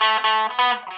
Thank you.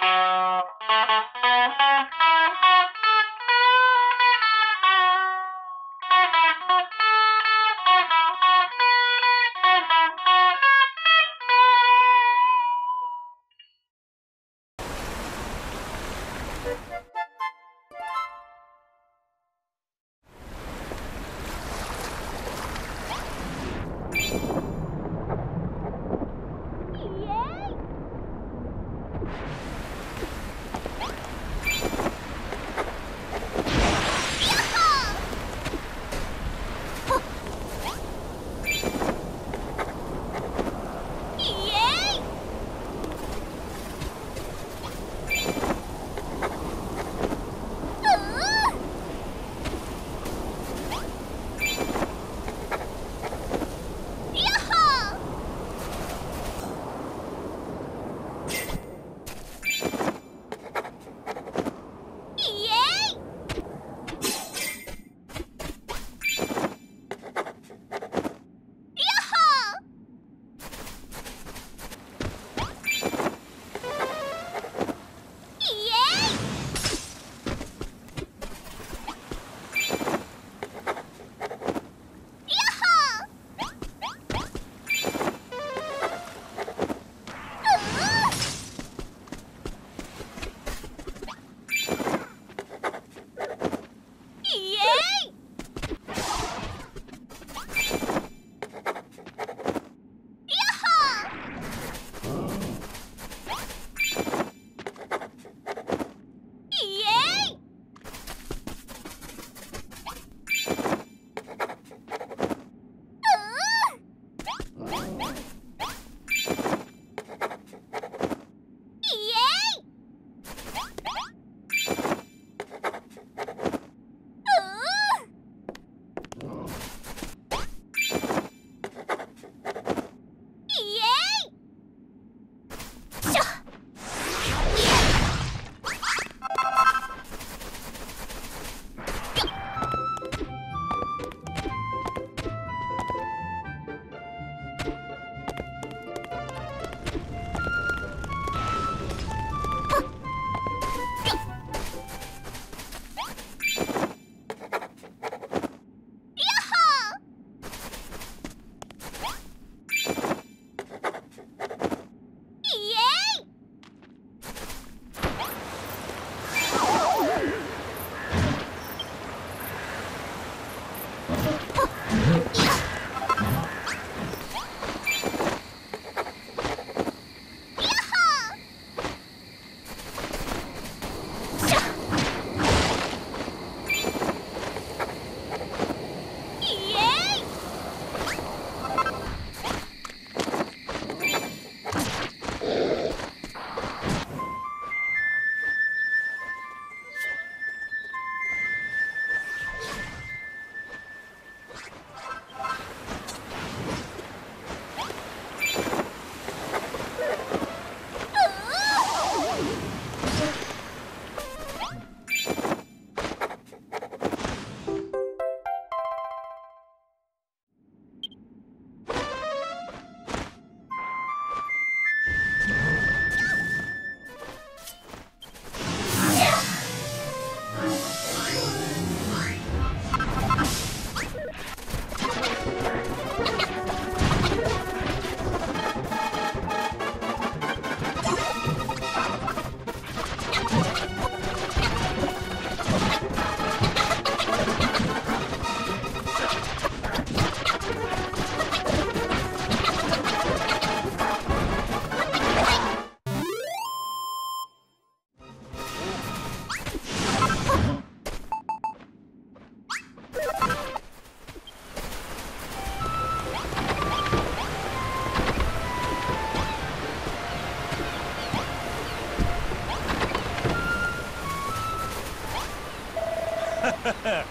Ha ha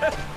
ha!